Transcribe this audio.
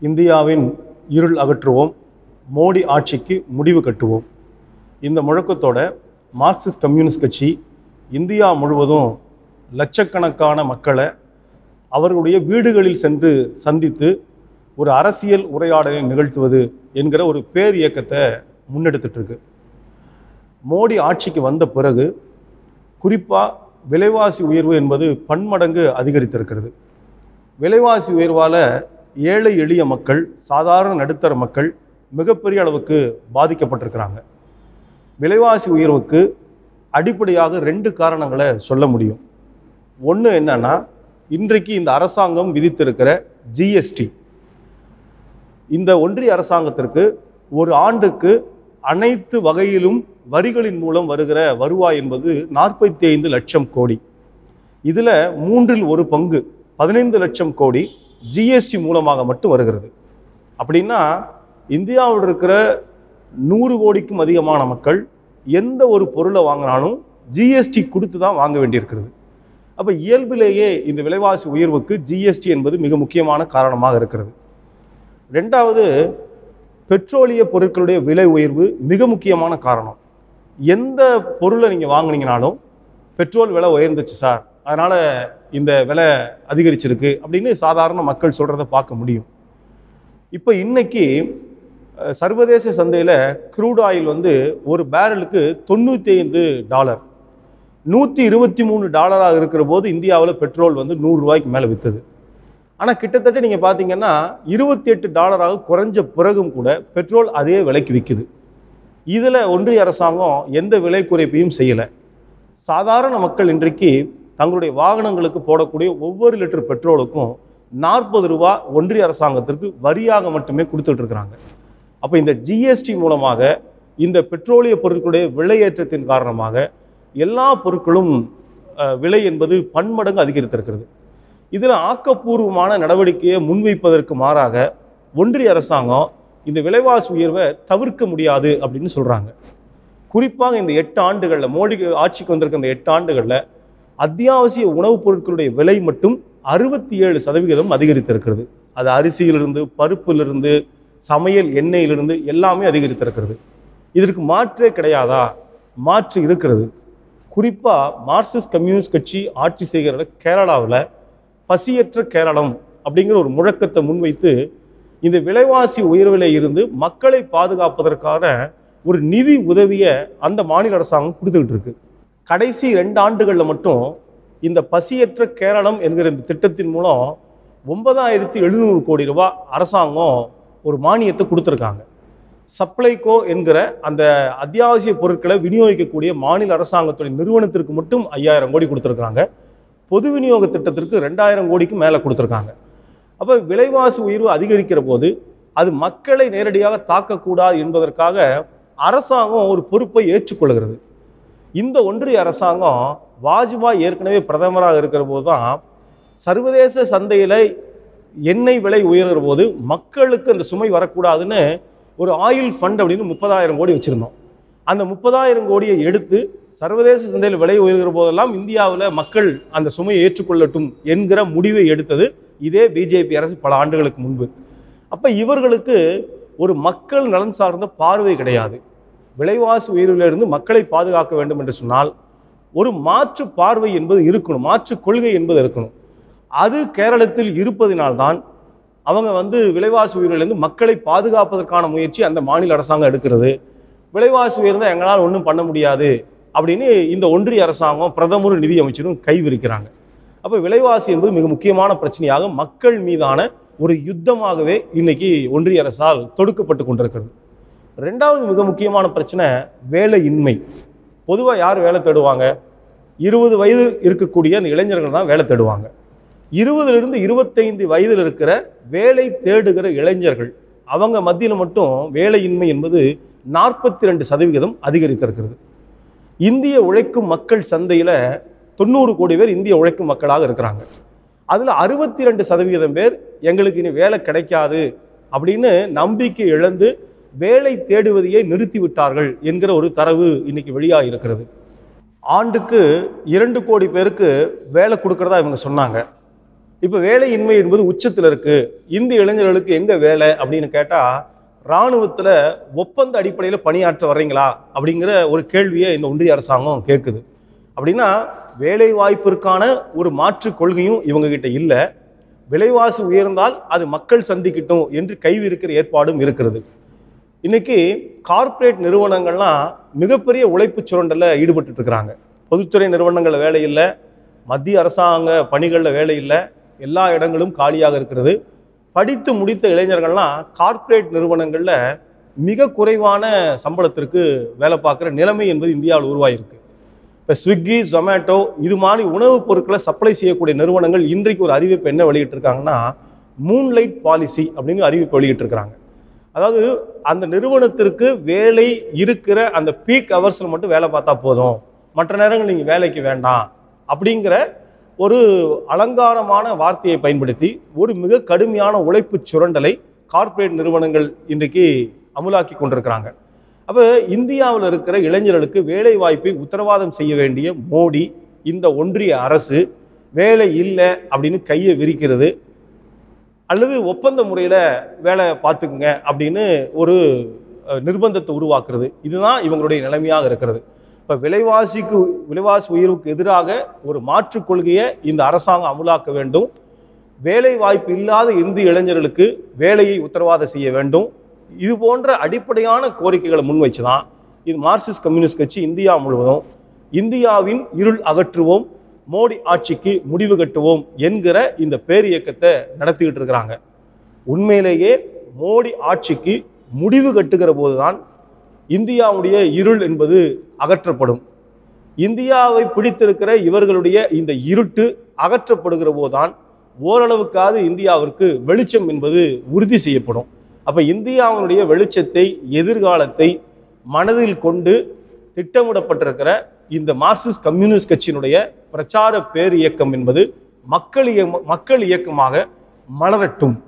இந்தியாவின் இருள் அகற்றுவோம். மோடி ஆட்சிக்கு முடிவு கட்டுவோம். இந்த முழக்கத்தோட மார்க்சிஸ்ட் கம்யூனிஸ்ட் கட்சி இந்தியா முழுவதும் லட்சக்கணக்கான மக்களை அவர்களுடைய வீடுகளில் சென்று சந்தித்து ஒரு அரசியல் உரையாடலை நிகழ்த்துவது என்கிற ஒரு பேர் இயக்கத்தை முன்னெடுத்துட்ருக்கு. மோடி ஆட்சிக்கு வந்த பிறகு குறிப்பாக விலைவாசி உயர்வு என்பது பன்மடங்கு அதிகரித்திருக்கிறது. விலைவாசி உயர்வால் ஏழை எளிய மக்கள் சாதாரண நடுத்தர மக்கள் மிகப்பெரிய அளவுக்கு பாதிக்கப்பட்டிருக்கிறாங்க. விலைவாசி உயர்வுக்கு அடிப்படையாக ரெண்டு காரணங்களை சொல்ல முடியும். ஒன்று என்னன்னா இன்றைக்கு இந்த அரசாங்கம் விதித்திருக்கிற ஜிஎஸ்டி இந்த ஒன்றிய அரசாங்கத்திற்கு ஒரு ஆண்டுக்கு அனைத்து வகையிலும் வரிகளின் மூலம் வருகிற வருவாய் என்பது நாற்பத்தி ஐந்து லட்சம் கோடி. இதில் மூன்றில் ஒரு பங்கு பதினைந்து லட்சம் கோடி ஜிஎஸ்டி மூலமாக மட்டும் வருகிறது. அப்படின்னா இந்தியாவில் இருக்கிற நூறு கோடிக்கும் அதிகமான மக்கள் எந்த ஒரு பொருளை வாங்கினாலும் ஜிஎஸ்டி கொடுத்து தான் வாங்க வேண்டியிருக்கிறது. அப்போ இயல்பிலேயே இந்த விலைவாசி உயர்வுக்கு ஜிஎஸ்டி என்பது மிக முக்கியமான காரணமாக இருக்கிறது. ரெண்டாவது பெட்ரோலிய பொருட்களுடைய விலை உயர்வு மிக முக்கியமான காரணம். எந்த பொருளை நீங்கள் வாங்கினீங்கனாலும் பெட்ரோல் விலை உயர்ந்துச்சு சார். அதனால் இந்த விலை அதிகரிச்சிருக்கு அப்படின்னு சாதாரண மக்கள் சொல்கிறத பார்க்க முடியும். இப்போ இன்றைக்கி சர்வதேச சந்தையில் க்ரூட் ஆயில் வந்து ஒரு பேரலுக்கு தொண்ணூற்றி ஐந்து டாலர். நூற்றி இருபத்தி மூணு டாலராக இருக்கிற போது இந்தியாவில் பெட்ரோல் வந்து நூறுரூவாய்க்கு மேலே விற்றுது ஆனால் கிட்டத்தட்ட நீங்கள் பார்த்தீங்கன்னா இருபத்தி எட்டு டாலராக குறைஞ்ச பிறகும் கூட பெட்ரோல் அதே விலைக்கு விற்குது இதில் ஒன்றிய அரசாங்கம் எந்த விலை குறைப்பையும் செய்யலை. சாதாரண மக்கள் இன்றைக்கு தங்களுடைய வாகனங்களுக்கு போடக்கூடிய ஒவ்வொரு லிட்டர் பெட்ரோலுக்கும் நாற்பது ரூபா ஒன்றிய அரசாங்கத்திற்கு வரியாக மட்டுமே கொடுத்துட்டு இருக்கிறாங்க. அப்போ இந்த ஜிஎஸ்டி மூலமாக இந்த பெட்ரோலிய பொருட்களுடைய விலையேற்றத்தின் காரணமாக எல்லா பொருட்களும் விலை என்பது பன்மடங்கு அதிகரித்திருக்கிறது. இதில் ஆக்கப்பூர்வமான நடவடிக்கையை முன்வைப்பதற்கு மாறாக ஒன்றிய அரசாங்கம் இந்த விலைவாசி உயர்வை தவிர்க்க முடியாது அப்படின்னு சொல்கிறாங்க குறிப்பாக இந்த எட்டு ஆண்டுகளில் மோடி ஆட்சிக்கு வந்திருக்க இந்த எட்டு ஆண்டுகளில் அத்தியாவசிய உணவுப் பொருட்களுடைய விலை மட்டும் அறுபத்தி ஏழு சதவிகிதம் அதிகரித்திருக்கிறது. அது அரிசியிலிருந்து பருப்பிலிருந்து சமையல் எண்ணெயிலிருந்து எல்லாமே அதிகரித்திருக்கிறது. இதற்கு மாற்றே கிடையாதா? மாற்று இருக்கிறது. குறிப்பாக மார்க்சிஸ்ட் கம்யூனிஸ்ட் கட்சி ஆட்சி செய்கிற கேரளாவில் பசியற்ற கேரளம் அப்படிங்கிற ஒரு முழக்கத்தை முன்வைத்து இந்த விலைவாசி உயர்விலே இருந்து மக்களை பாதுகாப்பதற்கான ஒரு நிதி உதவியை அந்த மாநில அரசாங்கம் கொடுத்துக்கிட்டு இருக்கு. கடைசி ரெண்டு ஆண்டுகளில் மட்டும் இந்த பசியற்ற கேரளம் என்கிற இந்த திட்டத்தின் மூலம் ஒன்பதாயிரத்தி எழுநூறு கோடி ரூபாய் அரசாங்கம் ஒரு மானியத்தை கொடுத்துருக்காங்க. சப்ளைகோ என்கிற அந்த அத்தியாவசிய பொருட்களை விநியோகிக்கக்கூடிய மாநில அரசாங்கத்துடைய நிறுவனத்திற்கு மட்டும் ஐயாயிரம் கோடி கொடுத்துருக்காங்க. பொது விநியோக திட்டத்திற்கு ரெண்டாயிரம் கோடிக்கு மேலே கொடுத்துருக்காங்க. அப்போ விலைவாசி உயர்வு அதிகரிக்கிற போது அது மக்களை நேரடியாக தாக்கக்கூடாது என்பதற்காக அரசாங்கம் ஒரு பொறுப்பை ஏற்றுக்கொள்கிறது. இந்த ஒன்றிய அரசாங்கம் வாஜ்பாய் ஏற்கனவே பிரதமராக இருக்கிற போது தான் சர்வதேச சந்தையில் எண்ணெய் விலை உயர்கிற போது மக்களுக்கு அந்த சுமை வரக்கூடாதுன்னு ஒரு ஆயில் ஃபண்ட் அப்படின்னு முப்பதாயிரம் கோடி வச்சுருந்தோம். அந்த முப்பதாயிரம் கோடியை எடுத்து சர்வதேச சந்தையில் விலை உயர்கிற போதெல்லாம் இந்தியாவில் மக்கள் அந்த சுமையை ஏற்றுக்கொள்ளட்டும் என்கிற முடிவை எடுத்தது இதே பிஜேபி அரசு பல ஆண்டுகளுக்கு முன்பு. அப்போ இவர்களுக்கு ஒரு மக்கள் நலன் சார்ந்த பார்வை கிடையாது. விலைவாசி உயர்விலிருந்து மக்களை பாதுகாக்க வேண்டும் என்று சொன்னால் ஒரு மாற்று பார்வை என்பது இருக்கணும் மாற்று கொள்கை என்பது இருக்கணும். அது கேரளத்தில் இருப்பதினால்தான் அவங்க வந்து விலைவாசி உயர்விலிருந்து மக்களை பாதுகாப்பதற்கான முயற்சி அந்த மாநில அரசாங்கம் எடுக்கிறது. விலைவாசி உயர்ந்தால் எங்களால் ஒன்றும் பண்ண முடியாது அப்படின்னு இந்த ஒன்றிய அரசாங்கம் பிரதமரும் நிதியமைச்சரும் அமைச்சரும் கைவிரிக்கிறாங்க. அப்போ விலைவாசி என்பது மிக முக்கியமான பிரச்சனையாக மக்கள் மீதான ஒரு யுத்தமாகவே இன்னைக்கு ஒன்றிய அரசால் தொடுக்கப்பட்டு கொண்டிருக்கிறது. ரெண்டாவது மிக முக்கியமான பிரச்சனை வேலையின்மை. பொதுவாக யார் வேலை தேடுவாங்க? இருபது வயது இருக்கக்கூடிய அந்த இளைஞர்கள் தான் வேலை தேடுவாங்க. இருபதுலேருந்து இருபத்தைந்து வயதில் இருக்கிற வேலை தேடுகிற இளைஞர்கள் அவங்க மத்தியில் மட்டும் வேலையின்மை என்பது நாற்பத்தி ரெண்டு சதவிகிதம் அதிகரித்திருக்கிறது. இந்திய உழைக்கும் மக்கள் சந்தையில் தொண்ணூறு கோடி பேர் இந்திய உழைக்கும் மக்களாக இருக்கிறாங்க. அதில் அறுபத்தி ரெண்டு சதவிகிதம் பேர் எங்களுக்கு இனி வேலை கிடைக்காது அப்படின்னு நம்பிக்கை இழந்து வேலை தேடுவதையே நிறுத்திவிட்டார்கள் என்கிற ஒரு தரவு இன்னைக்கு வெளியாக இருக்கிறது. ஆண்டுக்கு இரண்டு கோடி பேருக்கு வேலை கொடுக்கறதா இவங்க சொன்னாங்க. இப்போ வேலையின்மை என்பது உச்சத்தில் இருக்குது இந்திய இளைஞர்களுக்கு எங்கே வேலை அப்படின்னு கேட்டால் இராணுவத்தில் ஒப்பந்த அடிப்படையில் பணியாற்ற வர்றீங்களா அப்படிங்கிற ஒரு கேள்வியை இந்த ஒன்றிய அரசாங்கம் கேட்குது அப்படின்னா வேலை வாய்ப்பிற்கான ஒரு மாற்று கொள்கையும் இவங்ககிட்ட இல்லை. விலைவாசி உயர்ந்தால் அது மக்கள் சந்திக்கட்டும் என்று கைவிருக்கிற ஏற்பாடும் இருக்கிறது. இன்னைக்கு கார்ப்பரேட் நிறுவனங்கள்லாம் மிகப்பெரிய உழைப்பு சுரண்டலில் ஈடுபட்டு இருக்கிறாங்க. பொதுத்துறை நிறுவனங்களில் வேலை இல்லை மத்திய அரசாங்க பணிகளில் வேலை இல்லை எல்லா இடங்களும் காலியாக இருக்கிறது. படித்து முடித்த இளைஞர்கள்லாம் கார்ப்பரேட் நிறுவனங்களில் மிக குறைவான சம்பளத்திற்கு வேலை பார்க்குற நிலைமை என்பது இந்தியாவில் உருவாயிருக்கு. இப்போ ஸ்விக்கி ஜொமேட்டோ இது மாதிரி உணவுப் பொருட்களை சப்ளை செய்யக்கூடிய நிறுவனங்கள் இன்றைக்கு ஒரு அறிவிப்பு என்ன வெளியிட்டிருக்காங்கன்னா மூன்லைட் பாலிசி அப்படின்னு அறிவிப்பு வெளியிட்டிருக்கிறாங்க. அதாவது அந்த நிறுவனத்திற்கு வேலை இருக்கிற அந்த பீக் ஹவர்ஸில் மட்டும் வேலை பார்த்தா போதும். மற்ற நேரங்கள் நீங்கள் வேலைக்கு வேண்டாம். அப்படிங்கிற ஒரு அலங்காரமான வார்த்தையை பயன்படுத்தி ஒரு மிக கடுமையான உழைப்பு சுரண்டலை கார்ப்பரேட் நிறுவனங்கள் இன்றைக்கு அமுலாக்கி கொண்டிருக்கிறாங்க. அப்போ இந்தியாவில் இருக்கிற இளைஞர்களுக்கு வேலை வாய்ப்பை உத்தரவாதம் செய்ய வேண்டிய மோடி இந்த ஒன்றிய அரசு வேலை இல்லை அப்படின்னு கையை விரிக்கிறது. அல்லது ஒப்பந்த முறையில் வேலை பார்த்துக்குங்க அப்படின்னு ஒரு நிர்பந்தத்தை உருவாக்குறது. இதுதான் இவங்களுடைய நிலைமையாக இருக்கிறது. இப்போ விலைவாசிக்கு விலைவாசி உயர்வுக்கு எதிராக ஒரு மாற்றுக் கொள்கையை இந்த அரசாங்கம் அமுலாக்க வேண்டும். வேலை வாய்ப்பு இல்லாத இந்திய இளைஞர்களுக்கு வேலையை உத்தரவாதம் செய்ய வேண்டும். இது போன்ற அடிப்படையான கோரிக்கைகளை முன்வைச்சு தான் இது மார்க்சிஸ்ட் கம்யூனிஸ்ட் கட்சி இந்தியா முழுவதும். இந்தியாவின் இருள் அகற்றுவோம். மோடி ஆட்சிக்கு முடிவு கட்டுவோம் என்கிற இந்த பேரியக்கத்தை நடத்திக்கிட்டு இருக்கிறாங்க. உண்மையிலேயே மோடி ஆட்சிக்கு முடிவு கட்டுகிற போதுதான் இந்தியாவுடைய இருள் என்பது அகற்றப்படும். இந்தியாவை பிடித்திருக்கிற இவர்களுடைய இந்த இருட்டு அகற்றப்படுகிற போதுதான் ஓரளவுக்காவது இந்தியாவிற்கு வெளிச்சம் என்பது உறுதி செய்யப்படும். அப்போ இந்தியாவினுடைய வெளிச்சத்தை எதிர்காலத்தை மனதில் கொண்டு திட்டமிடப்பட்டிருக்கிற இந்த மார்க்சிஸ்ட் கம்யூனிஸ்ட் கட்சியினுடைய பிரச்சார பேர் இயக்கம் என்பது மக்கள் இய- மக்கள் இயக்கமாக மலரட்டும்.